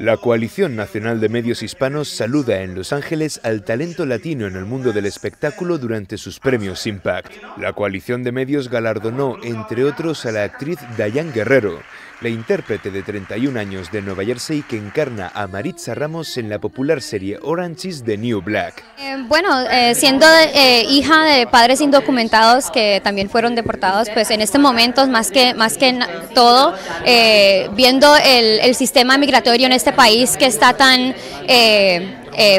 La Coalición Nacional de Medios Hispanos saluda en Los Ángeles al talento latino en el mundo del espectáculo durante sus premios Impact. La coalición de medios galardonó, entre otros, a la actriz Dayan Guerrero, la intérprete de 31 años de Nueva Jersey que encarna a Maritza Ramos en la popular serie Orange is the New Black. Eh, bueno, eh, siendo eh, hija de padres indocumentados que también fueron deportados, pues en este momento más que, más que todo, viendo el, el, sistema migratorio en este país que está tan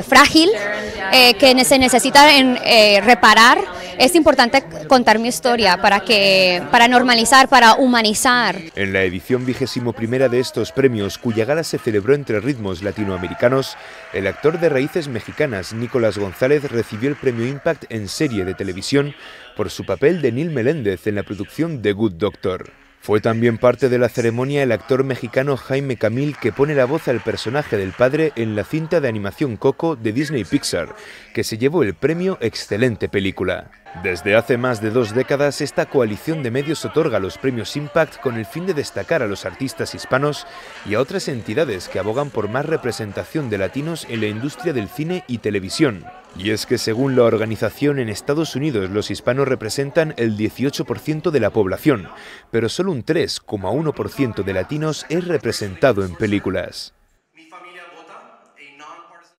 frágil, que se necesita en, reparar, es importante contar mi historia para que para normalizar, para humanizar. En la edición vigésimo primera de estos premios, cuya gala se celebró entre ritmos latinoamericanos, el actor de raíces mexicanas Nicolás González recibió el premio Impact en serie de televisión por su papel de Neil Meléndez en la producción The Good Doctor. Fue también parte de la ceremonia el actor mexicano Jaime Camil que pone la voz al personaje del padre en la cinta de animación Coco de Disney Pixar, que se llevó el premio Excelente Película. Desde hace más de dos décadas, esta coalición de medios otorga los premios Impact con el fin de destacar a los artistas hispanos y a otras entidades que abogan por más representación de latinos en la industria del cine y televisión. Y es que según la organización en Estados Unidos los hispanos representan el 18% de la población, pero solo un 3,1% de latinos es representado en películas.